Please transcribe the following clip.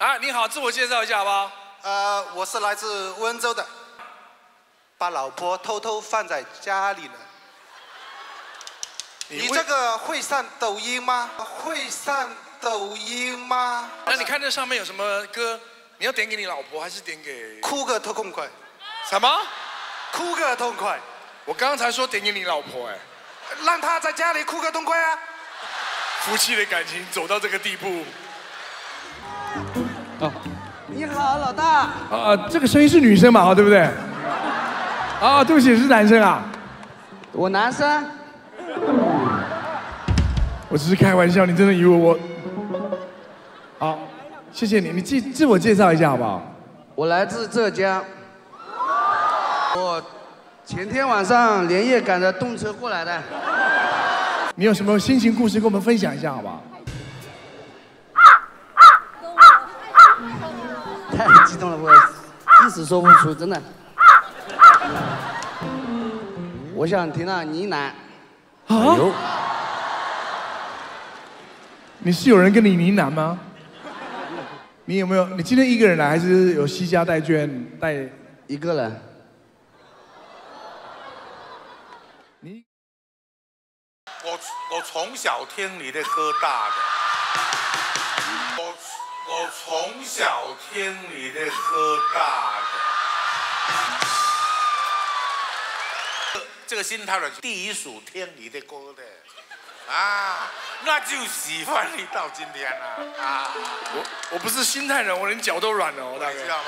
啊，你好，自我介绍一下好不好？呃，我是来自温州的，把老婆偷偷放在家里了。你这个会上抖音吗？会上抖音吗？那你看这上面有什么歌？你要点给你老婆还是点给？哭个痛快。什么？哭个痛快。我刚才说点给你老婆，哎，让她在家里哭个痛快啊！夫妻的感情走到这个地步。哦，你好，老大。啊，这个声音是女生嘛？啊，对不对？啊，对不起，是男生啊。我男生。我只是开玩笑，你真的以为我？好，谢谢你，你自自我介绍一下好不好？我来自浙江，我前天晚上连夜赶着动车过来的。你有什么心情故事跟我们分享一下好不好？太激动了，我一时说不出，真的。我想听到呢喃。啊？你是有人跟你呢喃吗？你有没有？你今天一个人来，还是有西家带眷带一个人？你我我从小听你的歌大的，我我从小听你的歌大的，这个心太软，第一首听你的歌的。啊，那就喜欢你到今天了啊！我我不是心太软，我连脚都软了，我大哥。